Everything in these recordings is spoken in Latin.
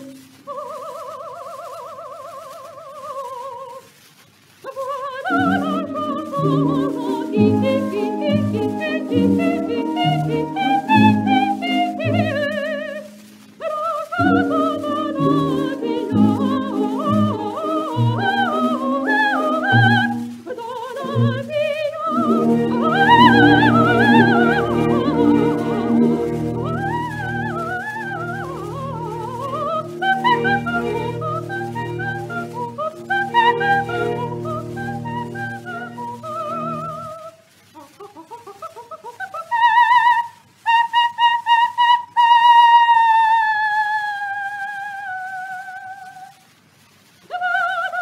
Oh,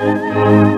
Música